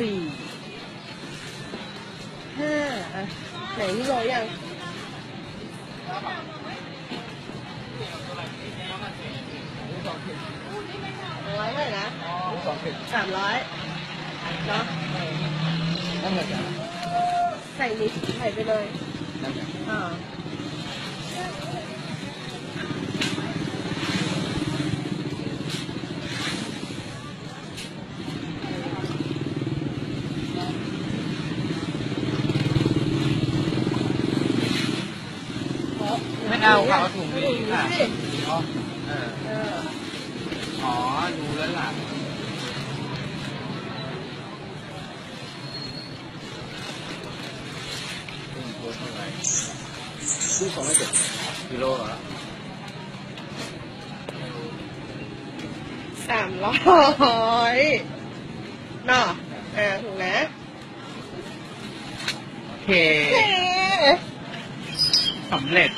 สี่ห้าอะไหนนี่โรยยังร้อยเท่าไหร่นะสองสิบสามร้อยเนาะนั่นเหมือนกันใส่นิดใส่ไปเลยนั่นเหมือนอ่า ไม่เอาค่ะเอาถุงนี้ค่ะสิอ๋อเออเอออ๋อดูแล้วล่ะเป็นตัวเท่าไหร่ซื้อของไม่เจ็ดกิโลเหรอสามร้อยเนาะอ่าถูกนะโอเคเอ๊ะสำเร็จ